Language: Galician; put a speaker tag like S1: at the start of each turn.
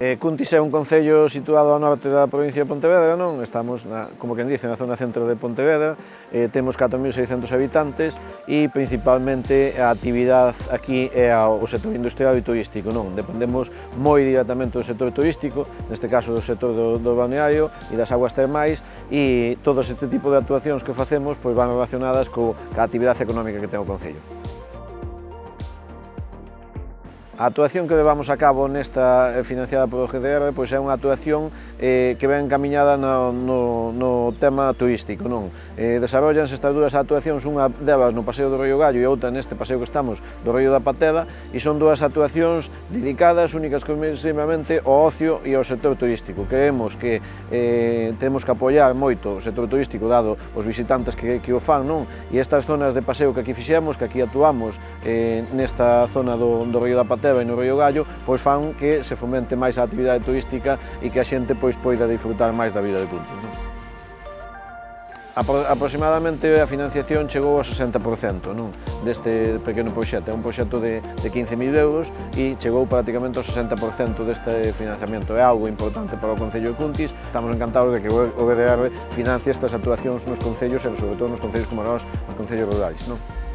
S1: Eh, Cuntis é un concello situado ao norte da provincia de Pontevedra, non? Estamos, na, como quen dice, na zona centro de Pontevedra, eh, temos 4.600 habitantes e principalmente a actividade aquí é o sector industrial e turístico, non? Dependemos moi directamente do sector turístico, neste caso do sector do, do balneario e das aguas termais e todos este tipo de actuacións que facemos pois van relacionadas co, ca actividade económica que ten o concello. A actuación que levamos a cabo nesta eh, financiada polo GDR pois é unha actuación eh, que ven encaminhada no, no, no tema turístico. Non? Eh, desarrollanse estas dúas actuacións, unha delas no Paseo do Río Gallo e outra neste paseo que estamos do Río da Pateda, e son dúas actuacións dedicadas únicas exclusivamente ao ocio e ao sector turístico. Creemos que eh, temos que apoiar moito o sector turístico, dado os visitantes que, que o fan, non? e estas zonas de paseo que aquí fixemos, que aquí actuamos eh, nesta zona do, do Río da Pateva e no Río Gallo, pois fan que se fomente máis a actividade turística e que a xente pois poida disfrutar máis da vida de Cuntis. Non? Aproximadamente a financiación chegou ao 60% non? deste pequeno proxecto. É un proxecto de, de 15.000 euros e chegou prácticamente ao 60% deste financiamento. É algo importante para o Concello de Cuntis. Estamos encantados de que o BDR financie estas actuacións nos Concellos e sobre todo nos Concellos como nós, nos Concellos rurais. Non?